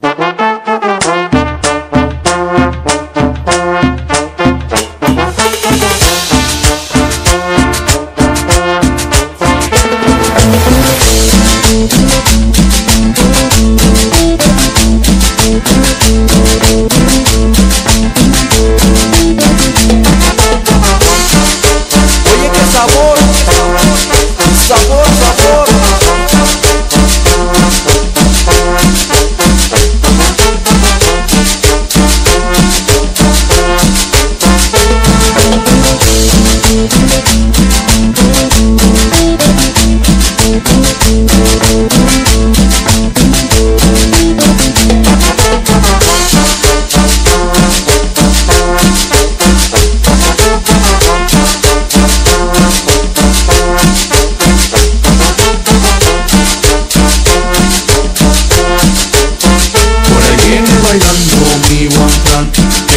Bye.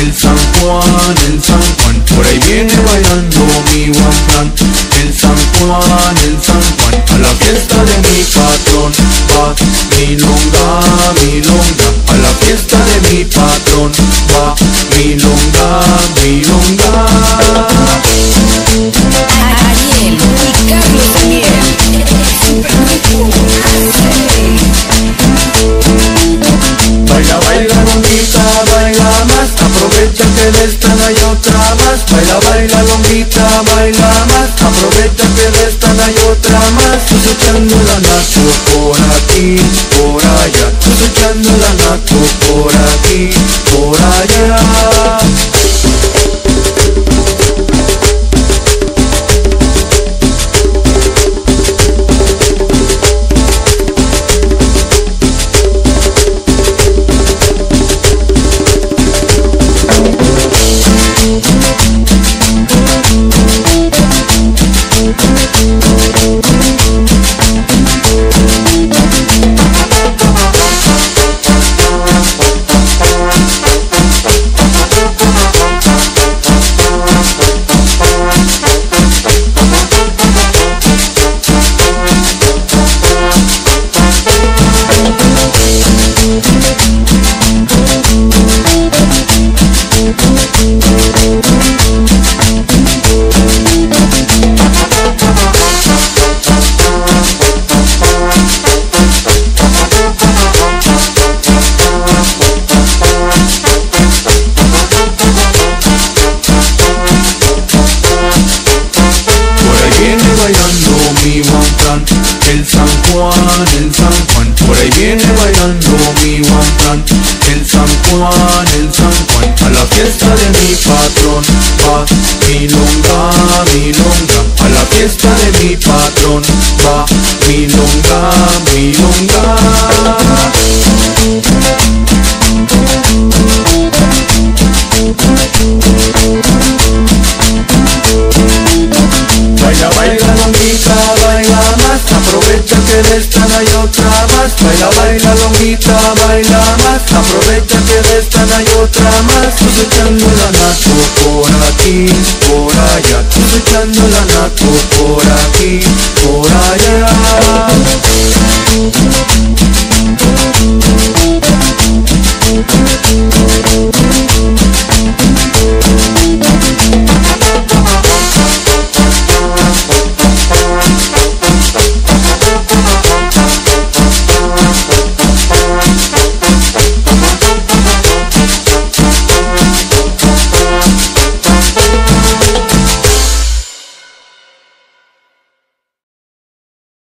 El San Juan, el San Juan, por ahí viene bailando mi guampán. El San Juan, el San Juan, a la fiesta de mi patrón va. Milonga, milonga, a la fiesta de mi patrón va. Milonga, milonga. Ariel y Carlos Daniel, eh, eh, de esta no hay otra más. Baila, baila, longuita, baila más. Aprovecha que de esta no hay otra más. Estoy echando la nacho por aquí. bailando mi guantán, el San Juan, el San Juan. Por ahí viene bailando mi guantán, el San Juan, el San Juan. A la fiesta de mi patrón va milonga, milonga. A la fiesta de mi patrón va milonga, milonga. baila longuita, baila más. Aprovecha que de esta no hay otra más. Tú echando la nato por aquí, por allá. Tú echando la nato por aquí, por allá.